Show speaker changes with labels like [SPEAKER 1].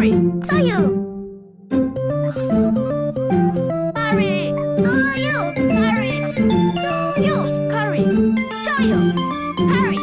[SPEAKER 1] Curry, tayo! Curry, tayo! Curry, you. Curry, tayo! Curry,